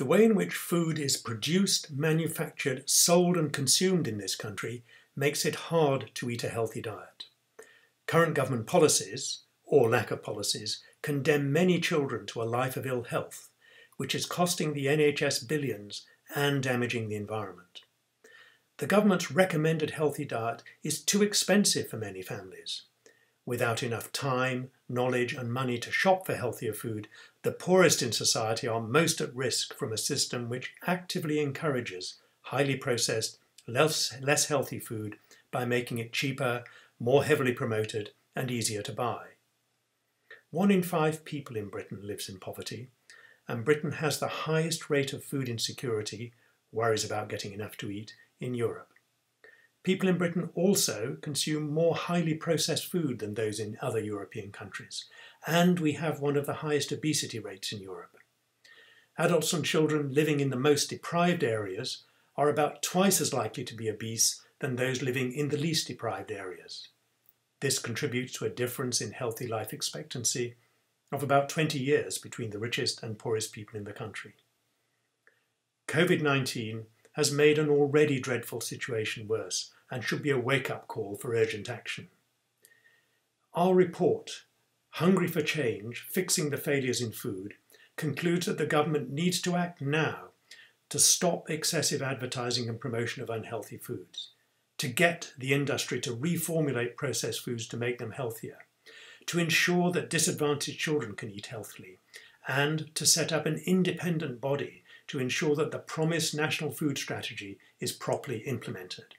The way in which food is produced, manufactured, sold, and consumed in this country makes it hard to eat a healthy diet. Current government policies, or lack of policies, condemn many children to a life of ill health, which is costing the NHS billions and damaging the environment. The government's recommended healthy diet is too expensive for many families. Without enough time, knowledge, and money to shop for healthier food, the poorest in society are most at risk from a system which actively encourages highly processed, less, less healthy food by making it cheaper, more heavily promoted, and easier to buy. One in five people in Britain lives in poverty, and Britain has the highest rate of food insecurity, worries about getting enough to eat, in Europe. People in Britain also consume more highly processed food than those in other European countries, and we have one of the highest obesity rates in Europe. Adults and children living in the most deprived areas are about twice as likely to be obese than those living in the least deprived areas. This contributes to a difference in healthy life expectancy of about 20 years between the richest and poorest people in the country. COVID 19 has made an already dreadful situation worse and should be a wake up call for urgent action. Our report, Hungry for Change Fixing the Failures in Food, concludes that the government needs to act now to stop excessive advertising and promotion of unhealthy foods, to get the industry to reformulate processed foods to make them healthier, to ensure that disadvantaged children can eat healthily, and to set up an independent body to ensure that the promised national food strategy is properly implemented.